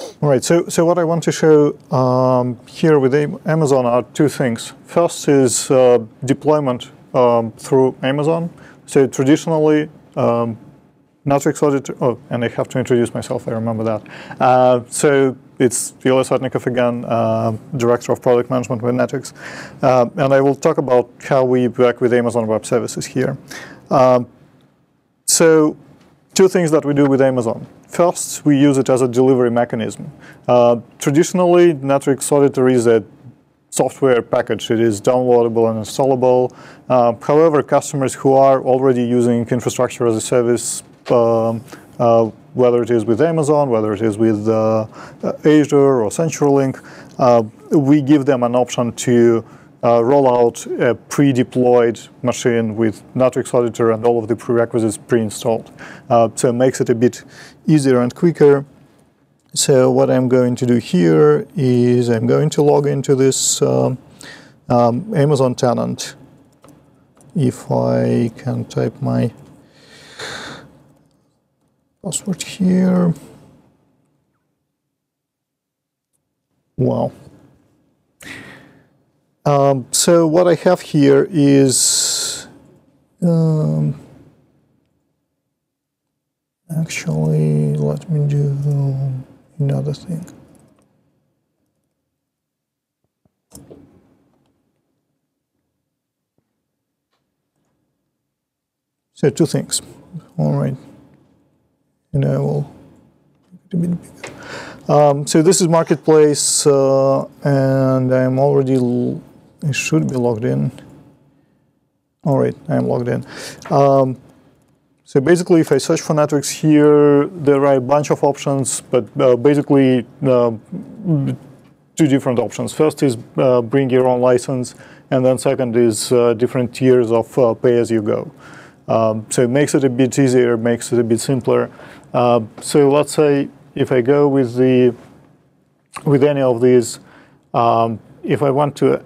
All right, so, so what I want to show um, here with Amazon are two things. First is uh, deployment um, through Amazon. So traditionally, um, Netwrix Auditor, oh, and I have to introduce myself, I remember that. Uh, so it's Ilia Sotnikov again, uh, Director of Product Management with Netwrix. Uh, and I will talk about how we work with Amazon Web Services here. Um, so two things that we do with Amazon. First, we use it as a delivery mechanism. Uh, traditionally, Netwrix Auditor is a software package. It is downloadable and installable. Uh, however, customers who are already using infrastructure as a service, um, uh, whether it is with Amazon, whether it is with uh, Azure or CenturyLink, uh, we give them an option to uh, roll out a pre-deployed machine with Netwrix Auditor and all of the prerequisites pre-installed. Uh, so it makes it a bit easier and quicker. So what I'm going to do here is I'm going to log into this um, um, Amazon tenant. If I can type my password here. Wow. Um, so what I have here is um, actually, let me do another thing. So two things. All right. And I will a bit bigger. Um, so this is Marketplace, uh, and I'm already I should be logged in. All right, I am logged in. Um, so basically, if I search for Netwrix here, there are a bunch of options, but uh, basically uh, two different options. First is uh, bring your own license, and then second is uh, different tiers of uh, pay-as-you-go. Um, so it makes it a bit easier, makes it a bit simpler. Uh, so let's say if I go with the with any of these, um, if I want to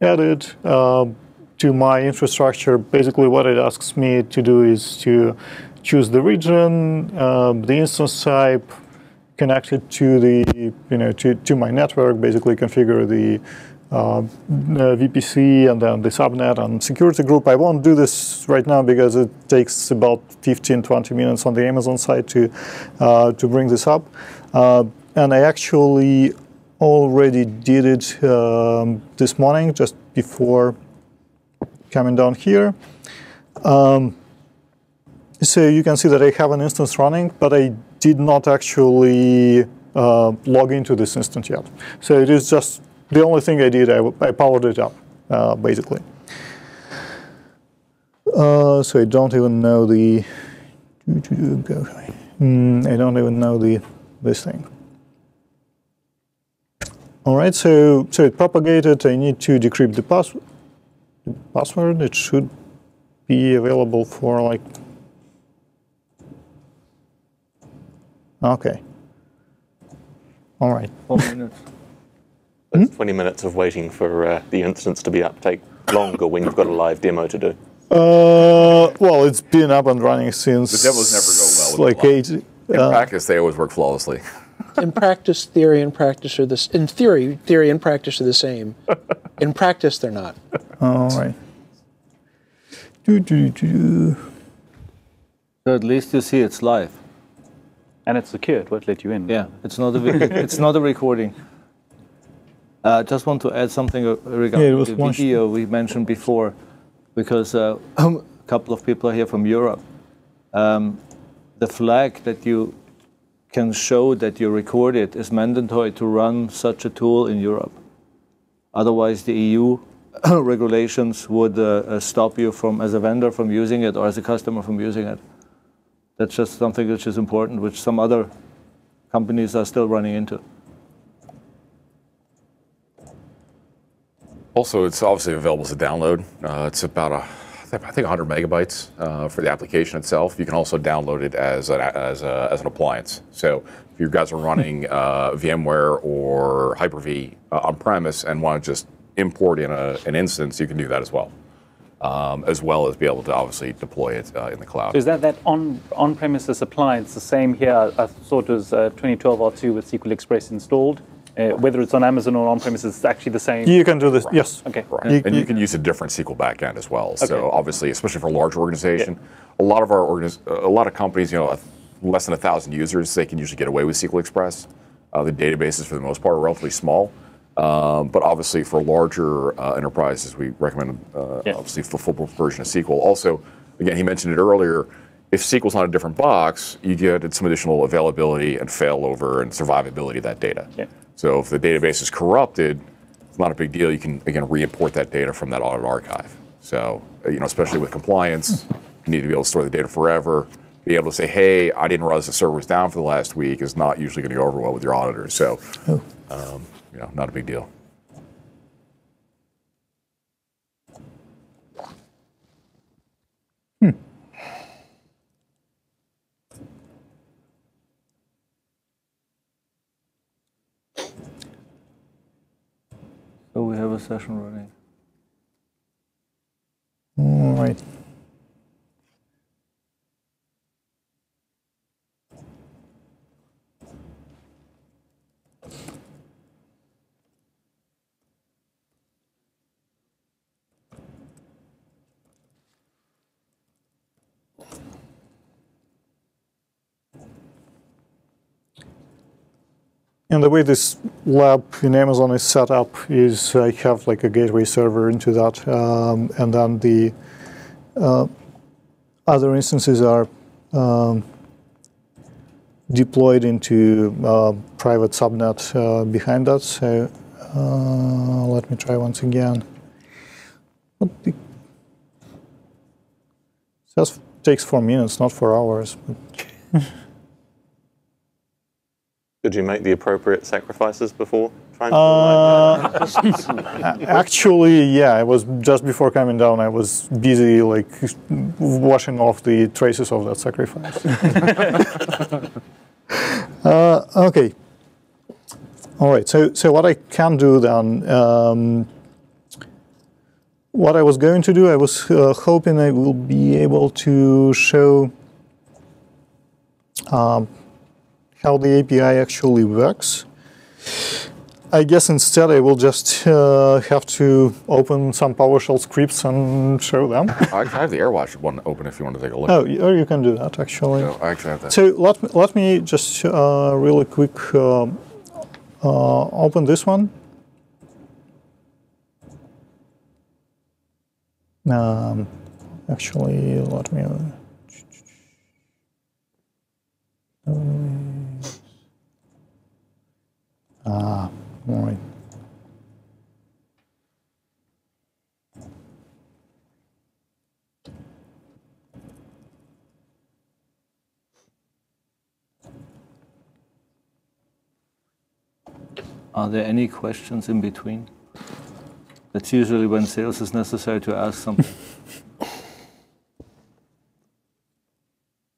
added um, to my infrastructure. Basically, what it asks me to do is to choose the region, um, the instance type, connect it to the you know to, to my network. Basically, configure the uh, VPC and then the subnet and security group. I won't do this right now because it takes about 15, 20 minutes on the Amazon side to uh, to bring this up. Uh, and I actually already did it um, this morning, just before coming down here. Um, so you can see that I have an instance running, but I did not actually uh, log into this instance yet. So it is just the only thing I did, I, I powered it up, uh, basically. Uh, so I don't even know the, mm, I don't even know the this thing. All right, so, so it propagated. I need to decrypt the, pass password. It should be available for like, okay. All right. Four minutes. Hmm? 20 minutes of waiting for uh, the instance to be up take longer when you've got a live demo to do. Uh, well, it's been up and running since. The demos never go well. like eight. In uh, practice, they always work flawlessly in practice, theory and practice are this. In theory, theory and practice are the same. In practice, they're not. All right. Do, do, do. So at least you see it's live. And it's secure. It won't let you in. Yeah, it's not a it's not a recording. I uh, just want to add something regarding yeah, the video we mentioned before, because uh, a couple of people are here from Europe. Um, the flag that you can show that you record it is mandatory to run such a tool in Europe. Otherwise, the EU regulations would uh, uh, stop you from, as a vendor, from using it or as a customer from using it. That's just something which is important, which some other companies are still running into. Also, it's obviously available as a download. Uh, it's about a I think 100 megabytes uh, for the application itself. You can also download it as, a, as, a, as an appliance. So if you guys are running uh, VMware or Hyper-V uh, on premise and want to just import in a, an instance, you can do that as well. um, as well as be able to obviously deploy it uh, in the cloud. So is that that on on premises appliance the same here? I thought it was uh, 2012 R2 with SQL Express installed. Uh, whether it's on Amazon or on premises, it's actually the same. You can do this. Yes. Okay. Right. You- and you you- can use a different SQL backend as well. Okay. So obviously, especially for a large organization, a lot of our organiz- a lot of companies, you know, less than a thousand users, they can usually get away with SQL Express. Uh, the databases, for the most part, are relatively small. Um, but obviously, for larger uh, enterprises, we recommend uh, Yeah. obviously the full version of SQL. Also, again, he mentioned it earlier. If SQL's on a different box, you get some additional availability and failover and survivability of that data. Yeah. So if the database is corrupted, it's not a big deal. You can again re-import that data from that audit archive. So uh, you know, especially with compliance, you need to be able to store the data forever. Be able to say, "Hey, I didn't realize the server was down for the last week," is not usually going to go over well with your auditors. So, um, you know, not a big deal. So we have a session running. Hmm. All right. And the way this lab in Amazon is set up is I have like a gateway server into that, um, and then the uh, other instances are um, deployed into uh, private subnet uh, behind that. So uh, let me try once again. The says takes four minutes, not four hours. Did you make the appropriate sacrifices before trying to? Uh, actually, yeah, I was just before coming down. I was busy like washing off the traces of that sacrifice. uh, okay. All right. So, so what I can do then? Um, what I was going to do, I was uh, hoping I will be able to show um, how the API actually works. I guess instead I will just uh, have to open some PowerShell scripts and show them. I have the AirWatch one open if you want to take a look. Oh, or you can do that actually. So I actually have that. So let me, let me just uh, really quick um, uh, open this one. Um, actually, let me. Ah, all right. Are there any questions in between? That's usually when sales is necessary to ask something.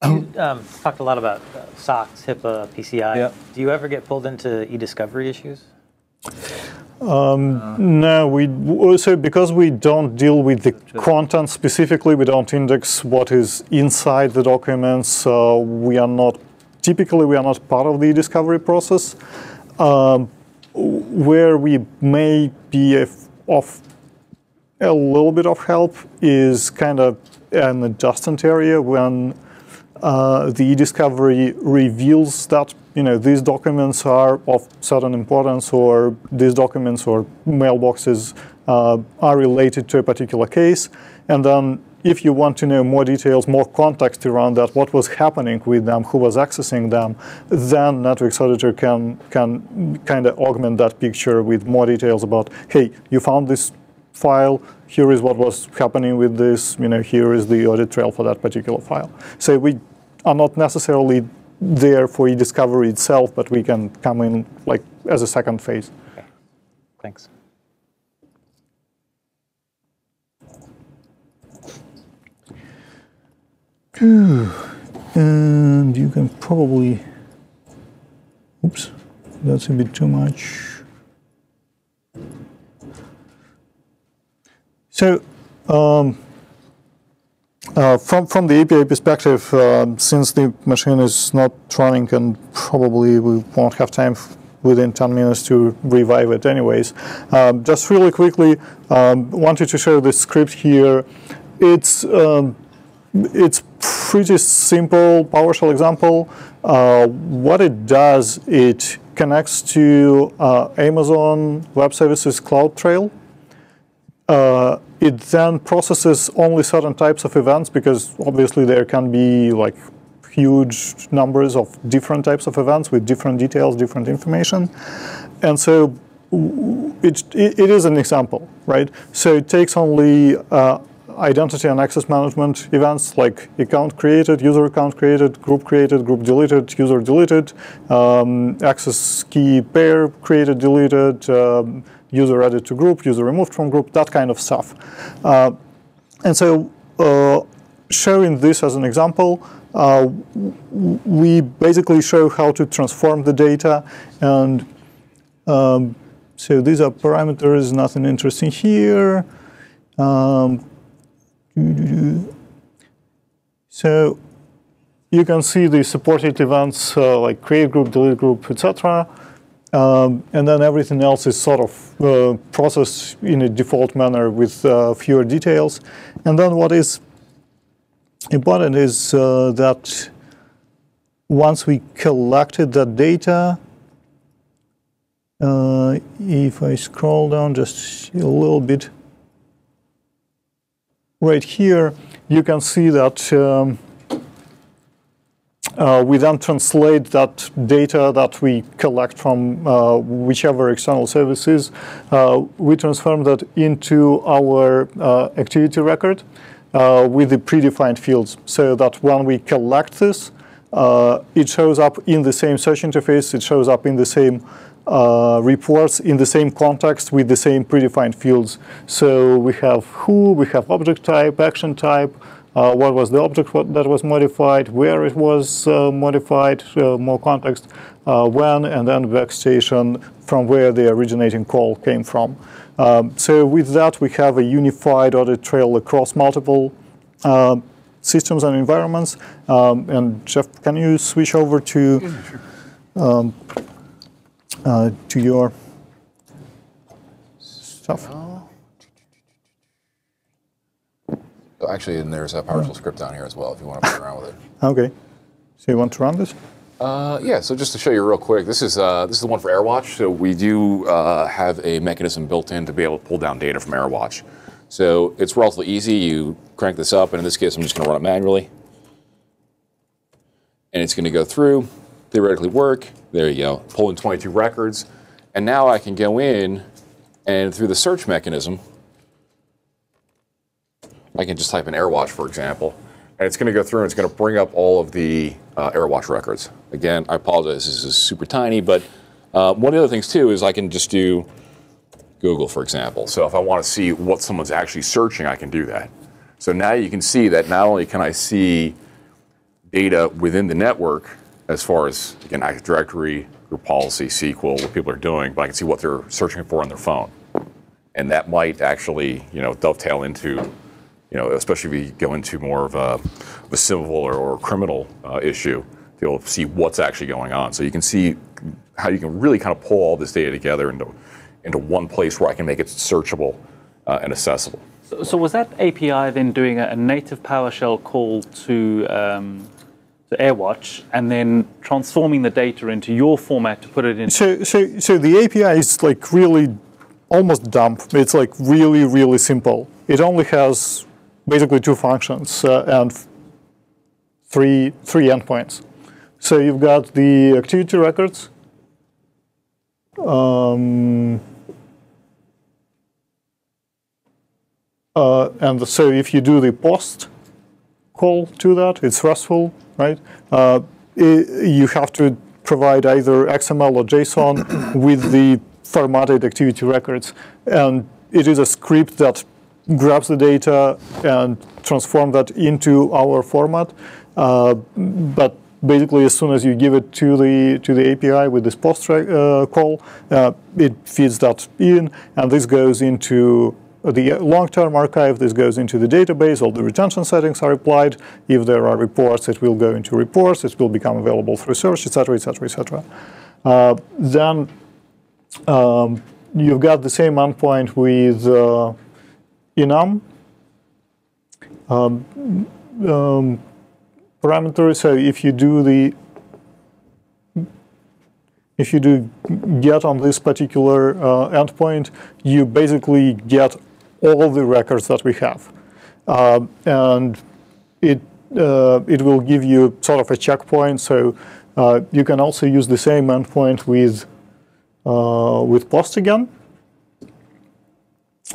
You um, talked a lot about uh, SOX, HIPAA, PCI. Yeah. Do you ever get pulled into e-discovery issues? No, we w- so because we don't deal with the content specifically, we don't index what is inside the documents. Uh, we are not typically we are not part of the discovery process. Um, where we may be of, of a little bit of help is kind of an adjustment area when uh, the e-discovery reveals that you know these documents are of certain importance or these documents or mailboxes uh, are related to a particular case. And then if you want to know more details more context around that what was happening with them who was accessing them then Netwrix auditor can can kind of augment that picture with more details about hey you found this file here is what was happening with this you know here is the audit trail for that particular file. So we are not necessarily there for e-discovery itself but we can come in like as a second phase. Thanks. and you can probably oops that's a bit too much. So um, uh, from from the API perspective, uh, since the machine is not running and probably we won't have time within 10 minutes to revive it anyways. Um, just really quickly, um, wanted to show this script here. It's um, it's pretty simple PowerShell example. Uh, what it does, it connects to uh, Amazon Web Services CloudTrail. Uh, it then processes only certain types of events because obviously there can be like huge numbers of different types of events with different details, different information. And so it, it, is an example, right? So it takes only uh, identity and access management events like account created, user account created, group created, group deleted, user deleted, um, access key pair created, deleted, um, user added to group, user removed from group, that kind of stuff. Uh, and so uh, showing this as an example, uh, we basically show how to transform the data and um, so these are parameters, nothing interesting here. Um, so you can see the supported events uh, like create group, delete group, etc. Um, and then everything else is sort of uh, processed in a default manner with uh, fewer details. And then what is important is uh, that once we collected that data, uh, if I scroll down just a little bit, right here, you can see that um, uh, we then translate that data that we collect from uh, whichever external services. Uh, we transform that into our uh, activity record uh, with the predefined fields so that when we collect this, uh, it shows up in the same search interface, it shows up in the same reports in the same context with the same predefined fields. So we have who, we have object type, action type, uh, what was the object that was modified, where it was uh, modified, uh, more context, uh, when, and then backstation from where the originating call came from. Um, so with that, we have a unified audit trail across multiple uh, systems and environments. Um, and Jeff, can you switch over to um, uh, to your stuff. So actually, and there's a PowerShell script down here as well if you want to play around with it. Okay. So you want to run this? Uh, yeah, so just to show you real quick, this is uh, this is the one for AirWatch. So we do uh, have a mechanism built in to be able to pull down data from AirWatch. So it's relatively easy. You crank this up, and in this case, I'm just going to run it manually. And it's going to go through, theoretically work. There you go, pulling 22 records. And now I can go in and through the search mechanism, I can just type in AirWatch, for example, and it's going to go through and it's going to bring up all of the uh, AirWatch records. Again, I apologize, this is super tiny, but uh, one of the other things too is I can just do Google, for example. So if I want to see what someone's actually searching, I can do that. So now you can see that not only can I see data within the network, as far as, again, Active Directory, group policy, SQL, what people are doing, but I can see what they're searching for on their phone. And that might actually, you know, dovetail into, you know, especially if you go into more of a, a civil or, or criminal uh, issue, to be able to see what's actually going on. So you can see how you can really kind of pull all this data together into, into one place where I can make it searchable uh, and accessible. So, so, was that API then doing a, a native PowerShell call to um, to AirWatch and then transforming the data into your format to put it in. So, so, so the API is like really almost dumb. It's like really, really simple. It only has basically two functions uh, and three three endpoints. So you've got the activity records. Um, uh, and so if you do the post call to that, it's RESTful right? Uh, it, you have to provide either XML or JSON with the formatted activity records. And it is a script that grabs the data and transforms that into our format. Uh, but basically, as soon as you give it to the to the API with this post uh, call, uh, it feeds that in, and this goes into the long-term archive, this goes into the database, all the retention settings are applied. If there are reports, it will go into reports, it will become available through search, etc., etc., etc. Then um, you've got the same endpoint with uh, enum um, um, parameters. So if you do the if you do get on this particular uh, endpoint, you basically get all the records that we have. Uh, and it, uh, it will give you sort of a checkpoint. So uh, you can also use the same endpoint with, uh, with post again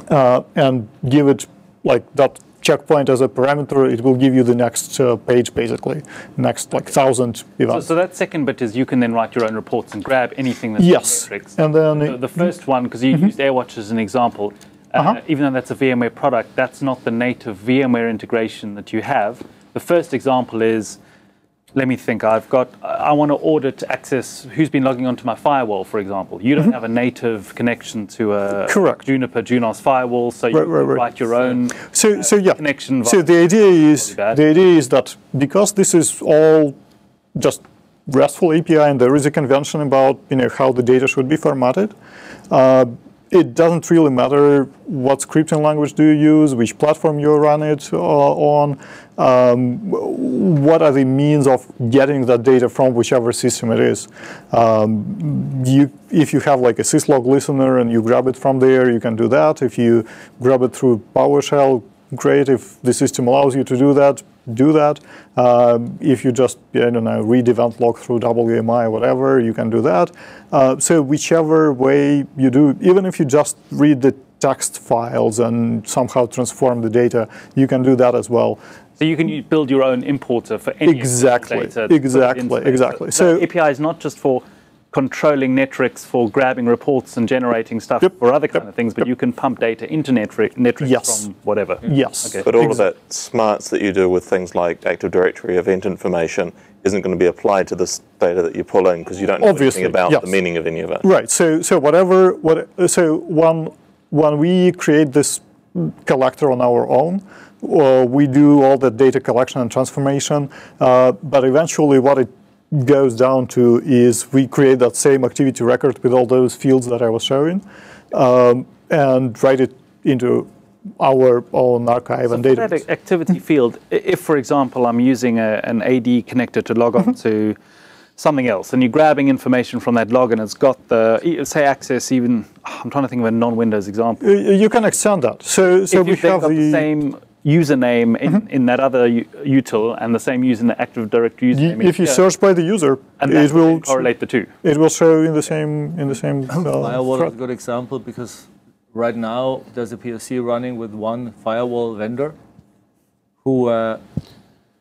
uh, and give it like that checkpoint as a parameter, it will give you the next uh, page, basically, next like thousand events. So, so, that second bit is you can then write your own reports and grab anything that's yes. metrics. And then the, the first one, because you mm -hmm. used AirWatch as an example, uh, uh -huh. even though that's a VMware product, that's not the native VMware integration that you have. The first example is let me think. I've got. I want to order to access who's been logging onto my firewall, for example. You don't mm-hmm. have a native connection to a Correct. Juniper Junos firewall, so you right, right, right. write your own. So, uh, so yeah. Connection. So the idea is the idea is that because this is all just RESTful API and there is a convention about you know how the data should be formatted. Uh, it doesn't really matter what scripting language do you use, which platform you run it uh, on, um, what are the means of getting that data from whichever system it is. Um, you, if you have like a syslog listener and you grab it from there, you can do that. If you grab it through PowerShell, great. If the system allows you to do that, do that. Um, if you just, I don't know, read event log through WMI or whatever, you can do that. Uh, so whichever way you do, even if you just read the text files and somehow transform the data, you can do that as well. So you can build your own importer for any exactly, data. Exactly, exactly. So, so API is not just for controlling Netwrix for grabbing reports and generating stuff yep. for other kind yep. of things, but yep. you can pump data into Netwrix, Netwrix yes. from whatever. Yes. Okay. But all of that smarts that you do with things like Active Directory event information isn't going to be applied to this data that you pull in because you don't know Obviously, anything about yes. the meaning of any of it. Right. So so whatever what so when when we create this collector on our own, uh, we do all the data collection and transformation, uh, but eventually what it goes down to is we create that same activity record with all those fields that I was showing um, and write it into our own archive so and data. That activity field, if for example I'm using a, an AD connector to log on mm-hmm. to something else and you're grabbing information from that log and it's got the, say access even, I'm trying to think of a non-Windows example. You can extend that. So, so if we have the, the same username in, mm-hmm. in that other util and the same user in the Active Directory username. if you search by the user, and it will correlate the two. It will show in the same in the same. Uh, firewall is a good example because right now there's a POC running with one firewall vendor who uh,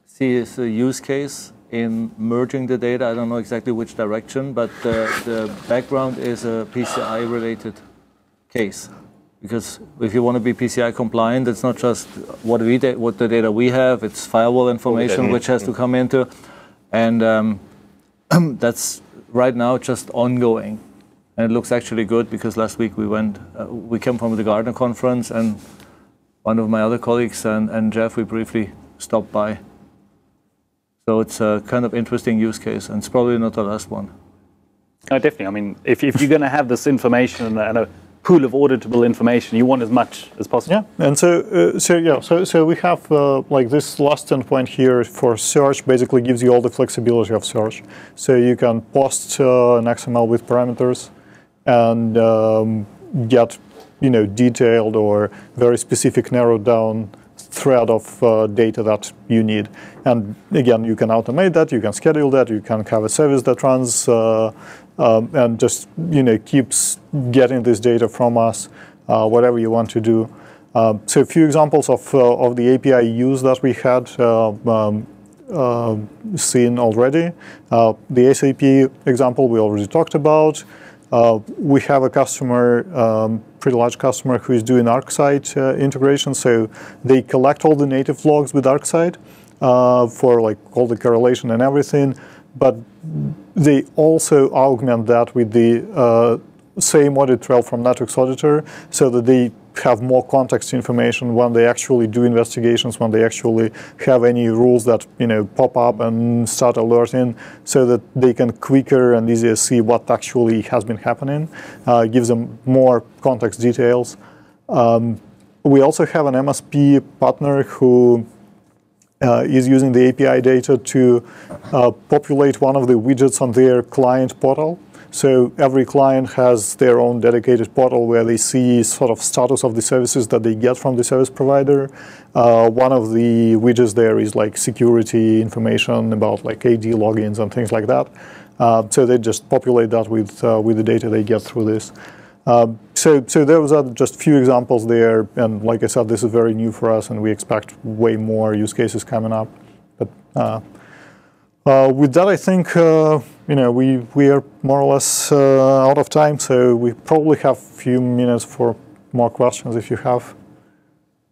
sees a use case in merging the data. I don't know exactly which direction, but uh, the background is a PCI related case because if you want to be PCI compliant, it's not just what we what the data we have; it's firewall information which has to come into, and um, that's right now just ongoing. And it looks actually good because last week we went, uh, we came from the Gartner conference, and one of my other colleagues and, and Jeff, we briefly stopped by. So it's a kind of interesting use case, and it's probably not the last one. Oh, definitely. I mean, if, if you're going to have this information and a pool of auditable information. You want as much as possible. Yeah, and so uh, so yeah, so so we have uh, like this last endpoint here for search. Basically, gives you all the flexibility of search. So you can post uh, an XML with parameters and um, get you know detailed or very specific narrowed down thread of uh, data that you need. And again, you can automate that, you can schedule that, you can have a service that runs uh, um, and just you know keeps getting this data from us, uh, whatever you want to do. Uh, so a few examples of, uh, of the API use that we had uh, um, uh, seen already. the SAP example we already talked about. we have a customer, um, pretty large customer, who is doing ArcSight integration. So they collect all the native logs with ArcSight for like all the correlation and everything but they also augment that with the uh, same audit trail from Netwrix Auditor so that they have more context information when they actually do investigations, when they actually have any rules that you know pop up and start alerting, so that they can quicker and easier see what actually has been happening. Uh, gives them more context details. Um, we also have an MSP partner who uh, is using the API data to uh, populate one of the widgets on their client portal. So every client has their own dedicated portal where they see sort of status of the services that they get from the service provider. Uh, one of the widgets there is like security information about like AD logins and things like that. Uh, so they just populate that with uh, with the data they get through this. Um, so, so those are just few examples there, and like I said, this is very new for us, and we expect way more use cases coming up. But uh, uh, with that, I think uh, you know we we are more or less uh, out of time, so we probably have a few minutes for more questions if you have.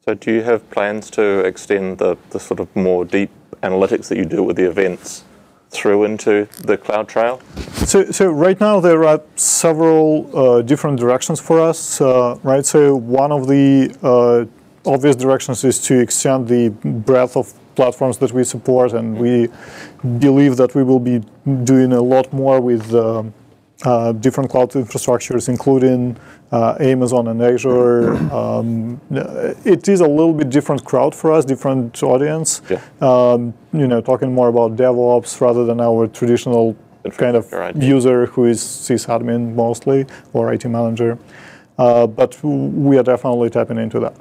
So, do you have plans to extend the, the sort of more deep analytics that you do with the events through into the CloudTrail? So, so right now there are several uh, different directions for us, uh, right? So one of the uh, obvious directions is to extend the breadth of platforms that we support, and we believe that we will be doing a lot more with um, uh, different cloud infrastructures, including uh, Amazon and Azure. Um, it is a little bit different crowd for us, different audience. Yeah. Um, you know, talking more about DevOps rather than our traditional kind of user who is sysadmin mostly or IT manager. Uh, but we are definitely tapping into that.